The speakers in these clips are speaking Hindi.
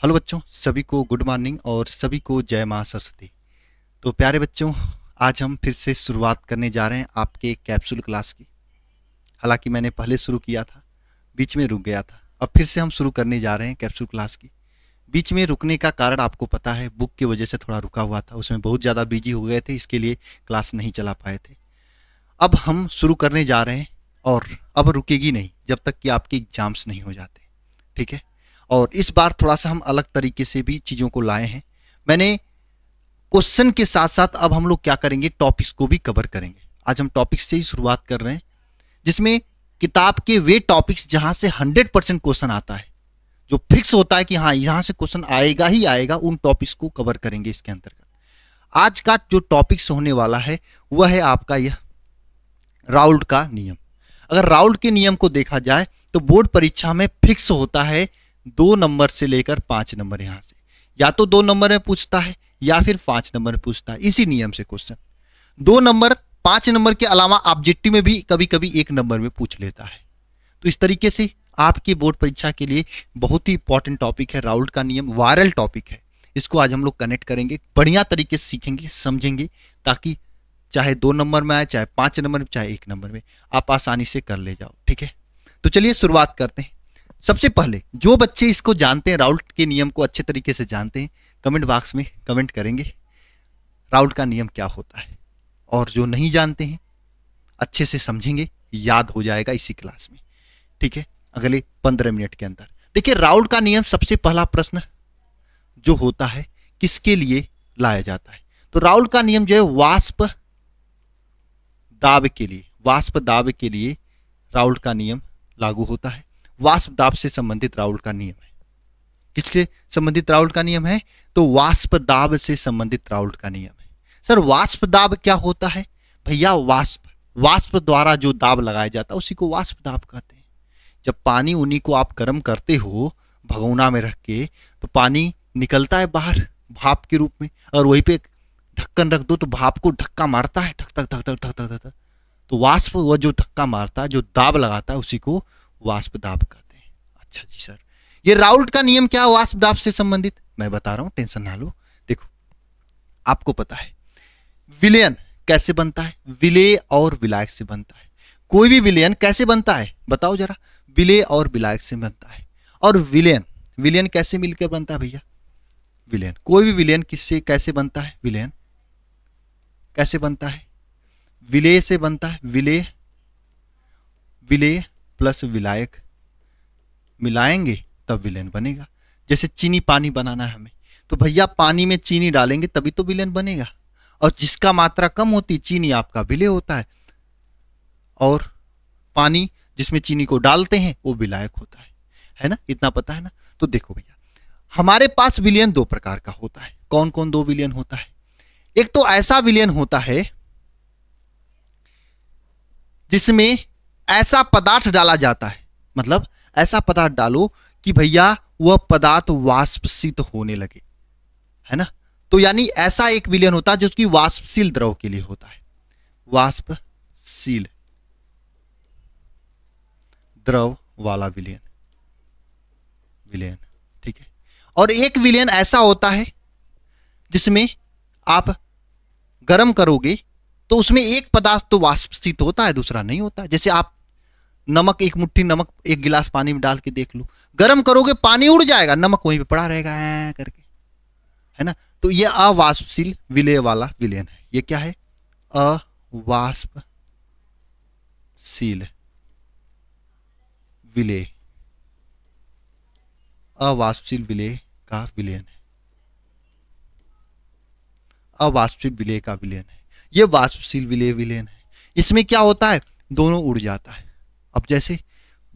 हेलो बच्चों, सभी को गुड मॉर्निंग और सभी को जय माँ सरस्वती। तो प्यारे बच्चों, आज हम फिर से शुरुआत करने जा रहे हैं आपके कैप्सूल क्लास की। हालाँकि मैंने पहले शुरू किया था, बीच में रुक गया था, अब फिर से हम शुरू करने जा रहे हैं कैप्सूल क्लास की। बीच में रुकने का कारण आपको पता है, बुक की वजह से थोड़ा रुका हुआ था, उसमें बहुत ज़्यादा बिज़ी हो गए थे, इसके लिए क्लास नहीं चला पाए थे। अब हम शुरू करने जा रहे हैं और अब रुकेगी नहीं, जब तक कि आपके एग्ज़ाम्स नहीं हो जाते, ठीक है? और इस बार थोड़ा सा हम अलग तरीके से भी चीज़ों को लाए हैं। मैंने क्वेश्चन के साथ साथ अब हम लोग क्या करेंगे, टॉपिक्स को भी कवर करेंगे। आज हम टॉपिक्स से ही शुरुआत कर रहे हैं, जिसमें किताब के वे टॉपिक्स जहाँ से हंड्रेड परसेंट क्वेश्चन आता है, जो फिक्स होता है कि हाँ यहाँ से क्वेश्चन आएगा ही आएगा, उन टॉपिक्स को कवर करेंगे इसके अंतर्गत। आज का जो टॉपिक्स होने वाला है, वह है आपका यह राउल्ड का नियम। अगर राउल्ड के नियम को देखा जाए तो बोर्ड परीक्षा में फिक्स होता है दो नंबर से लेकर पाँच नंबर यहाँ से। या तो दो नंबर में पूछता है, या फिर पाँच नंबर में पूछता है। इसी नियम से क्वेश्चन दो नंबर, पाँच नंबर के अलावा ऑब्जेक्टिव में भी कभी कभी एक नंबर में पूछ लेता है। तो इस तरीके से आपकी बोर्ड परीक्षा के लिए बहुत ही इंपॉर्टेंट टॉपिक है। राउल्ड का नियम वायरल टॉपिक है। इसको आज हम लोग कनेक्ट करेंगे, बढ़िया तरीके से सीखेंगे, समझेंगे, ताकि चाहे दो नंबर में आए, चाहे पाँच नंबर में, चाहे एक नंबर में, आप आसानी से कर ले जाओ। ठीक है? तो चलिए शुरुआत करते हैं। सबसे पहले, जो बच्चे इसको जानते हैं, राउल्ट के नियम को अच्छे तरीके से जानते हैं, कमेंट बॉक्स में कमेंट करेंगे, राउल्ट का नियम क्या होता है? और जो नहीं जानते हैं, अच्छे से समझेंगे, याद हो जाएगा इसी क्लास में। ठीक है? अगले पंद्रह मिनट के अंदर। देखिए, राउल्ट का नियम सबसे पहला प्रश्न जो होता है, किसके लिए लाया जाता है? तो राउल का नियम जो है वाष्प दाब के लिए वाष्प दाब के लिए राउल्ट का नियम लागू होता है। वाष्प दाब से संबंधित राउल्ट का नियम है। किसके संबंधित राउल्ट का नियम है? तो वाष्प दाब से संबंधित राउल्ट का नियम है। सर, वाष्प दाब क्या होता है? भैया, वाष्प। वाष्प द्वारा जो दाब लगाया जाता है, उसी को वाष्प दाब कहते हैं। जब पानी उन्हीं को आप गर्म करते हो, भगोना में रख के तो पानी निकलता है बाहर, भाप के रूप में। और वहीं पे ढक्कन रख दो तो भाप को धक्का मारता है ठक ठक ठक ठक ठक ठक ठक तो वाष्प वह जो धक्का मारता है, जो दाब लगाता है, उसी को वाष्प कहते हैं। अच्छा जी सर। ये राउल्ट का नियम क्या वाष्प से संबंधित? मैं बता रहा हूँ, टेंशन ना लो। देखो, आपको पता है, विलयन कैसे बनता है? विलय और विलायक से बनता है। कोई भी विलयन कैसे बनता है? बताओ जरा। विलय और विलायक से बनता है। और विलयन विलयन कैसे मिलकर बनता है भैया? विलयन। कोई भी विलयन किससे कैसे बनता है? विलयन। कैसे बनता है? विलय से बनता है। विलय। विलय प्लस विलायक। मिलाएँगे, तब विलेन बनेगा। जैसे चीनी पानी बनाना है हमें। तो भैया, पानी में चीनी डालेंगे, तभी तो विलेन बनेगा। और जिसका मात्रा कम होती, चीनी आपका विलय होता है। और पानी जिसमें चीनी को डालते हैं, वो विलायक होता है। है ना? इतना पता है ना? तो देखो भैया, हमारे पास विलियन दो प्रकार का होता है। कौन कौन दो विलियन होता है? एक तो ऐसा विलियन होता है, जिसमें ऐसा पदार्थ डाला जाता है। मतलब ऐसा पदार्थ डालो कि भैया, वह पदार्थ वाष्पशीत होने लगे। है ना? तो यानी ऐसा एक विलियन होता है जो उसकी वाष्पशील द्रव के लिए होता है। वाष्पशील द्रव वाला विलियन। विलियन, ठीक है? और एक विलियन ऐसा होता है जिसमें आप गर्म करोगे तो उसमें एक पदार्थ तो वाष्पशीत होता है, दूसरा नहीं होता। जैसे आप नमक, एक मुट्ठी नमक, एक गिलास पानी में डाल के देख लो। गर्म करोगे, पानी उड़ जाएगा। नमक वहीं पे पड़ा रहेगा करके। है ना? तो ये अवाष्पशील विलय वाला विलयन है। ये क्या है? अवाष्पशील विलय। अवाष्पशील विलय का विलयन है। अवाष्पशील विलय का विलयन है। ये वाष्पशील विलय विलयन है। इसमें क्या होता है? दोनों उड़ जाता है। अब जैसे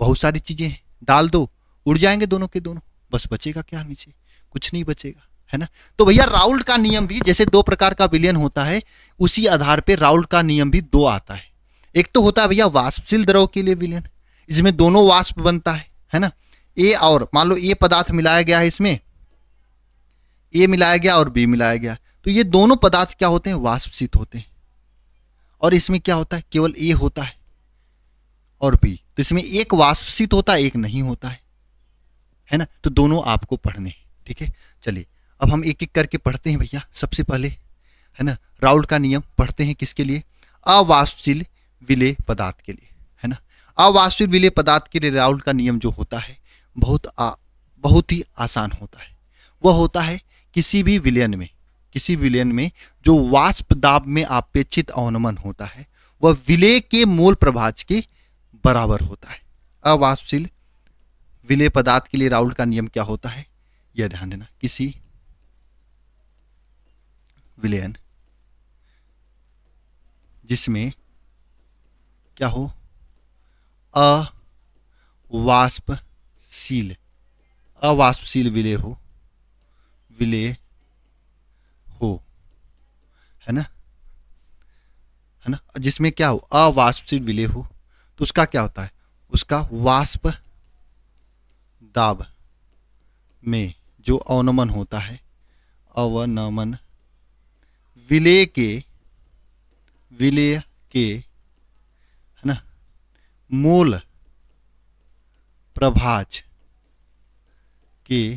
बहुत सारी चीज़ें डाल दो, उड़ जाएँगे दोनों के दोनों। बस बचेगा क्या नीचे? कुछ नहीं बचेगा, है ना? तो भैया राउल्ट का नियम भी जैसे दो प्रकार का विलियन होता है, उसी आधार पर राउल्ट का नियम भी दो आता है। एक तो होता है भैया वाष्पशील द्रव के लिए विलियन, इसमें दोनों वाष्प बनता है है ना? ए और, मान लो ए पदार्थ मिलाया गया है इसमें, ए मिलाया गया और बी मिलाया गया तो ये दोनों पदार्थ क्या होते हैं? वाष्पशीत होते हैं। और इसमें क्या होता है? केवल ए होता है। और बी तो इसमें एक वाष्पशीत होता है एक नहीं होता है। है ना? तो दोनों आपको पढ़ने ठीक है? चलिए अब हम एक एक करके पढ़ते हैं भैया सबसे पहले है ना? राउल्ट का नियम पढ़ते हैं किसके लिए? अवाष्पशील विलय पदार्थ के लिए है ना? अवाष्पशील विलय पदार्थ के लिए राउल्ट का नियम जो होता है बहुत आ, बहुत ही आसान होता है। वह होता है किसी भी विलयन में किसी विलयन में जो वाष्प दाब में अपेक्षित अवनमन होता है वह विलय के मूल प्रभाज के बराबर होता है। अवाष्पशील विलय पदार्थ के लिए राउल्ट का नियम क्या होता है? यह ध्यान देना। किसी विलयन जिसमें क्या हो? अवाष्पशील अवाष्पशील विलय हो। विलय हो। है ना? है ना? जिसमें क्या हो? अवाष्पशील विलय हो। तो उसका क्या होता है? उसका वाष्प दाब में जो अवनमन होता है, अवनमन विलय के विलय के, है ना? मूल प्रभाज के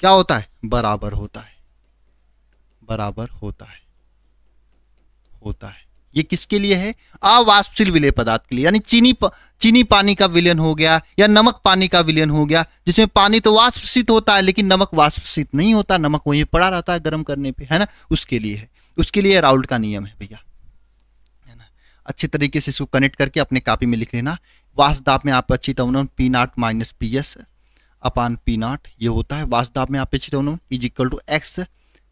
क्या होता है? बराबर होता है। बराबर होता है। होता है। ये किसके लिए है? अवाष्पशील विलय पदार्थ के लिए। यानी चीनी प, चीनी पानी का विलयन हो गया या नमक पानी का विलयन हो गया जिसमें पानी तो वाष्पशीत होता है लेकिन नमक वाष्पशीत नहीं होता नमक वहीं पड़ा रहता है गर्म करने पे है ना? उसके लिए है। उसके लिए राउल्ट का नियम है भैया। है ना? अच्छे तरीके से इसको कनेक्ट करके अपने कापी में लिख लेना। वासदाब में आप अच्छी तवन P not minus P S upon P नाट ये होता है। वासदाब में आप अच्छी तवन इज़ इक्वल टू एक्स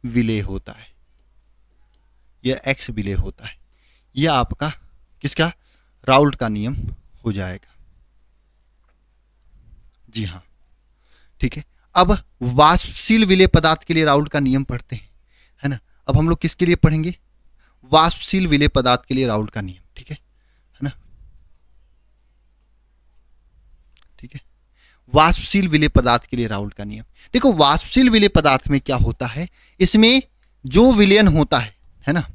विले होता है। यह एक्स विले होता है। यह आपका किसका? राउल्ट का नियम हो जाएगा। जी हाँ। ठीक है। अब वाष्पशील विलय पदार्थ के लिए राउल्ट का नियम पढ़ते हैं, है ना? अब हम लोग किसके लिए पढ़ेंगे? वाष्पशील विलय पदार्थ के लिए राउल्ट का नियम, ठीक है? है ना? ठीक है। वाष्पशील विलय पदार्थ के लिए राउल्ट का नियम। देखो, वाष्पशील विलय पदार्थ में क्या होता है? इसमें जो विलयन होता है है ना?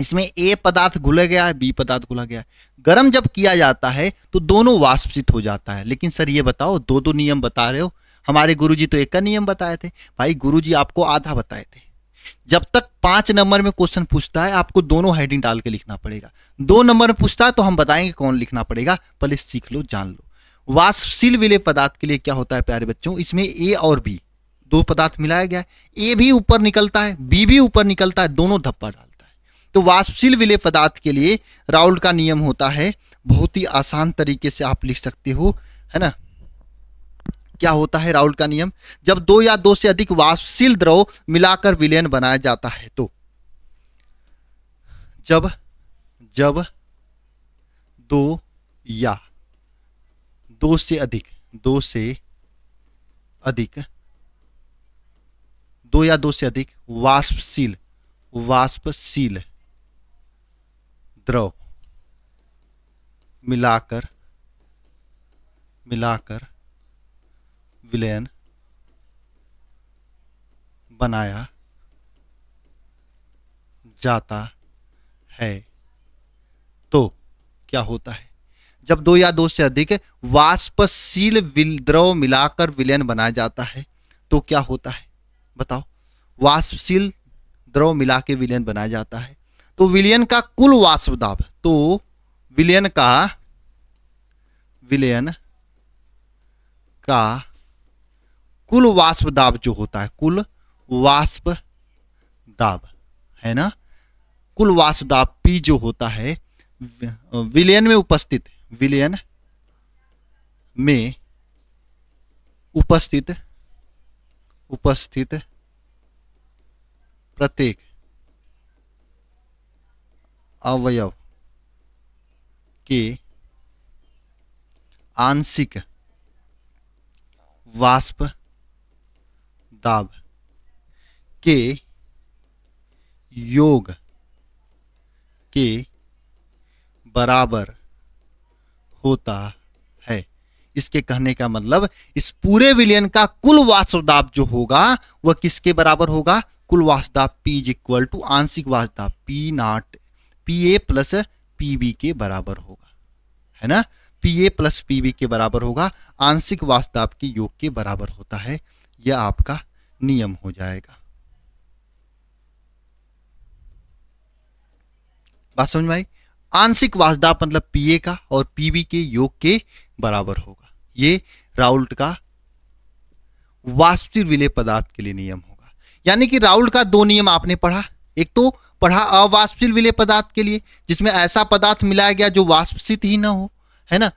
इसमें ए पदार्थ घुला गया है बी पदार्थ घुला गया है। गर्म जब किया जाता है तो दोनों वाष्पित हो जाता है। लेकिन सर, ये बताओ दो दो नियम बता रहे हो? हमारे गुरुजी तो एक का नियम बताए थे। भाई, गुरुजी आपको आधा बताए थे। जब तक पाँच नंबर में क्वेश्चन पूछता है, आपको दोनों हेडिंग डाल के लिखना पड़ेगा। दो नंबर में पूछता है तो हम बताएँगे कौन लिखना पड़ेगा। पहले सीख लो, जान लो। वाष्पशील विलय पदार्थ के लिए क्या होता है, प्यारे बच्चों? इसमें ए और बी दो पदार्थ मिलाया गया है। ए भी ऊपर निकलता है बी भी ऊपर निकलता है, दोनों धप्पा तो वाष्पशील विलय पदार्थ के लिए राउल्ट का नियम होता है, बहुत ही आसान तरीके से आप लिख सकते हो, है ना? क्या होता है राउल का नियम? जब दो या दो से अधिक वाष्पशील द्रव मिलाकर विलयन बनाया जाता है तो जब जब दो या दो से अधिक, दो से अधिक, दो या दो से अधिक वाष्पशील वाष्पशील द्रव मिलाकर मिलाकर विलयन बनाया जाता है। तो क्या होता है? जब दो या दो से अधिक वाष्पशील द्रव मिलाकर विलयन बनाया जाता है तो क्या होता है? बताओ। वाष्पशील द्रव मिला के विलयन बनाया जाता है। तो विलयन का कुल वाष्प दाब तो विलयन का विलयन का कुल वाष्प दाब जो होता है, कुल वाष्प दाब, है ना? कुल वाष्प दाब पी जो होता है विलयन में उपस्थित, विलयन में उपस्थित उपस्थित प्रत्येक अवयव के आंशिक वाष्प दाब के योग के बराबर होता है। इसके कहने का मतलब इस पूरे विलियन का कुल वाष्प दाब जो होगा, वह किसके बराबर होगा? कुल वाष्प दाब पी इज़ इक्वल टू आंशिक वाष्प दाब P not P A plus P B के बराबर होगा, है ना? P A plus P B के बराबर होगा, आंशिक वास्तव के योग के बराबर होता है, यह आपका नियम हो जाएगा। बात समझ में आई? आंशिक वासदाब मतलब पीए का और पीबी के योग के बराबर होगा। ये राउल्ट का वास्तविक विलय पदार्थ के लिए नियम होगा। यानी कि राउल्ट का दो नियम आपने पढ़ा, एक तो पढ़ा अवाष्पशील विलय पदार्थ के लिए, जिसमें ऐसा पदार्थ मिलाया गया जो वाष्पशित ही ना हो, है ना?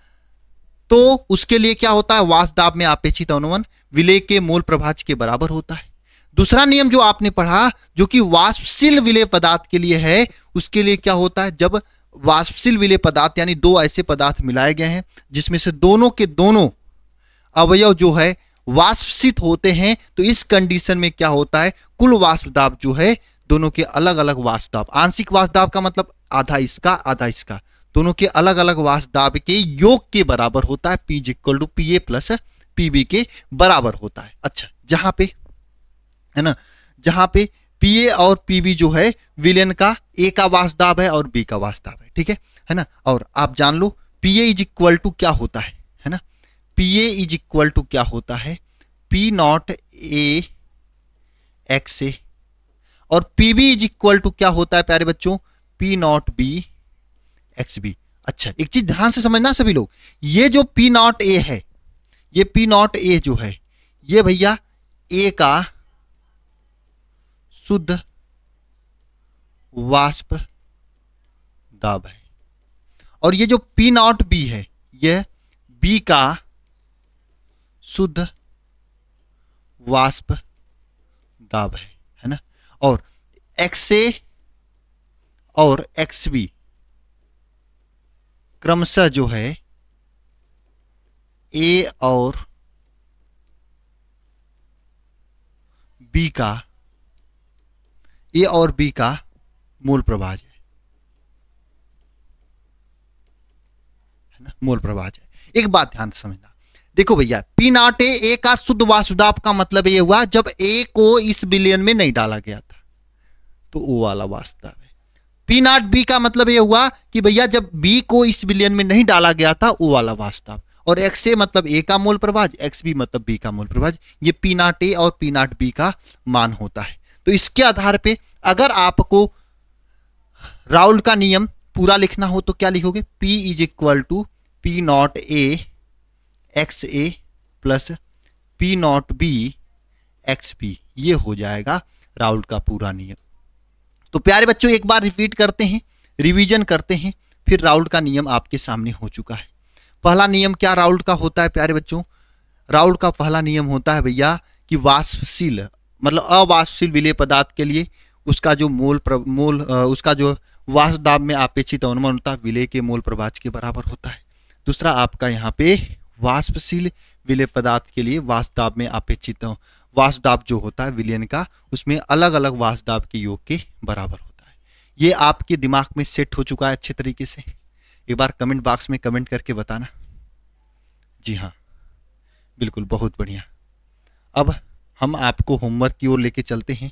तो उसके लिए क्या होता है? वासदाब में अपेक्षित अनुवन विलय के मूल प्रभाज के बराबर होता है। दूसरा नियम जो आपने पढ़ा, जो कि वाष्पशील विलय पदार्थ के लिए है, उसके लिए क्या होता है? जब वाष्पशील विलय पदार्थ, यानी दो ऐसे पदार्थ मिलाए गए हैं, जिसमें से दोनों के दोनों अवयव जो है वाष्पशित होते हैं तो इस कंडीशन में क्या होता है? कुल वाष्पदाब जो है दोनों के अलग अलग वाष्पदाब आंशिक वाष्पदाब का मतलब आधा इसका आधा इसका। दोनों के अलग अलग वाष्पदाब के योग के बराबर होता है P equal to P A plus P B के बराबर होता है। अच्छा जहाँ पे, है ना? जहाँ पे पीए और पीबी जो है विलेन का ए का वासदाब है और बी का वासदाब है, ठीक है? है ना? और आप जान लो P A is equal to क्या होता है है ना? पीए इज़ इक्वल टू क्या होता है? P not A X A और P B is equal to क्या होता है प्यारे बच्चों? P not B X B अच्छा एक चीज़ ध्यान से समझना सभी लोग। ये जो पी नॉट ए है, ये पी नॉट ए जो है, ये भैया ए का शुद्ध वाष्प दाब है। और ये जो पी नॉट बी है यह बी का शुद्ध वाष्प दाब है। और एक्स ए और एक्स बी क्रमशः जो है ए और बी का ए और बी का मूल प्रभाज है। ना? मूल प्रभाज है। एक बात ध्यान समझना। देखो भैया पी नॉट ए ए का शुद्ध वासुदाब का मतलब ये हुआ जब ए को इस बिलियन में नहीं डाला गया था तो ओ वाला वास्तव है। पी नाट बी का मतलब ये हुआ कि भैया जब बी को इस बिलियन में नहीं डाला गया था ओ वाला वास्तव और एक्स ए मतलब ए का मूल प्रभाज, एक्स बी मतलब बी का मूल प्रभाज, ये पी नॉट ए और पी नॉट बी का मान होता है। तो इसके आधार पे अगर आपको राउल का नियम पूरा लिखना हो तो क्या लिखोगे? P is equal to P not A X A plus P not B X B ये हो जाएगा राउल का पूरा नियम। तो प्यारे बच्चों, एक बार रिपीट करते हैं रिवीजन करते हैं, फिर राउल का नियम आपके सामने हो चुका है। पहला नियम क्या राउल का होता है प्यारे बच्चों? राउल का पहला नियम होता है भैया कि वाष्पशील मतलब अवाष्पशील विलय पदार्थ के लिए उसका जो मूल मूल उसका जो वाष्प दाब में अपेक्षित अनुमान होता है विलय के मोल प्रभाज के बराबर होता है। दूसरा आपका यहाँ पे वाष्पशील विलय पदार्थ के लिए वाष्प में अपेक्षित वाष्प जो होता है विलयन का, उसमें अलग अलग वाष्प के योग के बराबर होता है। ये आपके दिमाग में सेट हो चुका है अच्छे तरीके से। एक बार कमेंट बॉक्स में कमेंट करके बताना। जी हाँ बिल्कुल, बहुत बढ़िया। अब हम आपको होमवर्क की ओर लेके चलते हैं।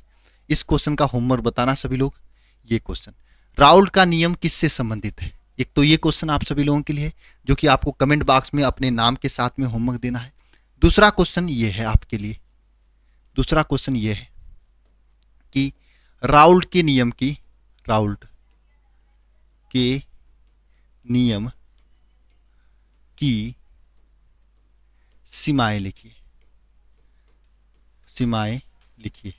इस क्वेश्चन का होमवर्क बताना सभी लोग। ये क्वेश्चन राउल्ट का नियम किससे संबंधित है? एक तो ये क्वेश्चन आप सभी लोगों के लिए, जो कि आपको कमेंट बॉक्स में अपने नाम के साथ में होमवर्क देना है। दूसरा क्वेश्चन ये है आपके लिए। दूसरा क्वेश्चन ये है कि राउल्ट के नियम की राउल्ट के नियम की सीमाएँ लिखिए। सीमाएँ लिखिए।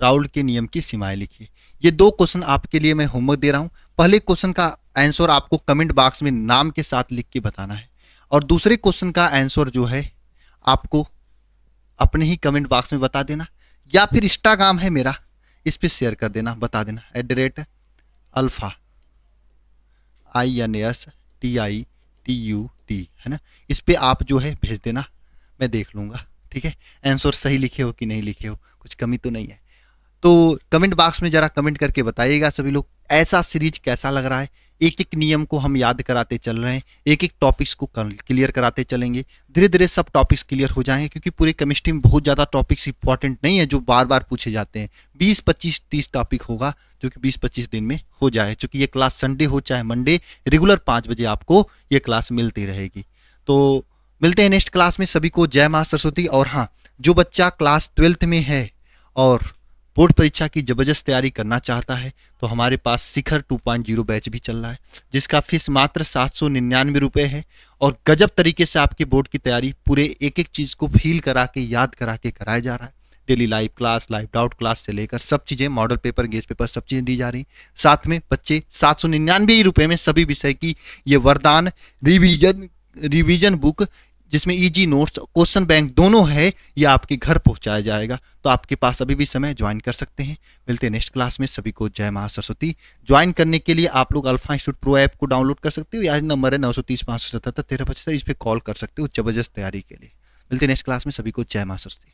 राउल के नियम की सीमाएँ लिखिए। ये दो क्वेश्चन आपके लिए मैं होमवर्क दे रहा हूँ। पहले क्वेश्चन का आंसर आपको कमेंट बॉक्स में नाम के साथ लिख के बताना है। और दूसरे क्वेश्चन का आंसर जो है, आपको अपने ही कमेंट बॉक्स में बता देना, या फिर इंस्टाग्राम है मेरा, इस पर शेयर कर देना, बता देना। At the rate Alpha I N S T I T U T है ना? इस पर आप जो है भेज देना, मैं देख लूँगा, ठीक है? आंसर सही लिखे हो कि नहीं लिखे हो, कुछ कमी तो नहीं है। तो कमेंट बॉक्स में ज़रा कमेंट करके बताइएगा सभी लोग, ऐसा सीरीज़ कैसा लग रहा है? एक एक नियम को हम याद कराते चल रहे हैं एक एक टॉपिक्स को क्लियर कराते चलेंगे। धीरे धीरे सब टॉपिक्स क्लियर हो जाएँगे, क्योंकि पूरे केमिस्ट्री में बहुत ज़्यादा टॉपिक्स इंपॉर्टेंट नहीं है जो बार बार पूछे जाते हैं। बीस पच्चीस तीस टॉपिक होगा, जो कि बीस पच्चीस दिन में हो जाए, चूँकि ये क्लास संडे हो, चाहे मंडे रेगुलर पाँच बजे आपको ये क्लास मिलती रहेगी। तो मिलते हैं नेक्स्ट क्लास में, सभी को जय माँ सरस्वती। और हाँ जो बच्चा क्लास ट्वेल्थ में है, और बोर्ड परीक्षा की ज़बरदस्त तैयारी करना चाहता है तो हमारे पास शिखर 2.0 बैच भी चल रहा है जिसका फ़ीस मात्र सात सौ निन्यानवे रुपये है और गजब तरीके से आपके बोर्ड की तैयारी पूरे एक एक चीज़ को फील करा के, याद करा के कराया जा रहा है। Daily live class, live doubt class से लेकर सब चीज़ें, मॉडल पेपर गेस पेपर, सब चीज़ें दी जा रही साथ में बच्चे सात सौ निन्यानवे रुपये में सभी विषय की ये वरदान, रिवीजन रिवीजन बुक जिसमें इजी नोट्स क्वेश्चन बैंक दोनों है, ये आपके घर पहुँचाया जाएगा। तो आपके पास अभी भी समय ज्वाइन कर सकते हैं। मिलते हैं नेक्स्ट क्लास में। सभी को जय महा सरस्वती। ज्वाइन करने के लिए आप लोग अल्फ़ा इंस्टीट्यूट प्रो ऐप को डाउनलोड कर सकते हो। या नंबर है नौ सौ तीस, पाँच सौ सतहत्तर, तेरह पचहत्तर, इस पर कॉल कर सकते हो ज़बरदस्त तैयारी के लिए। मिलते हैं नेक्स्ट क्लास में। सभी को जय महा सरस्वती।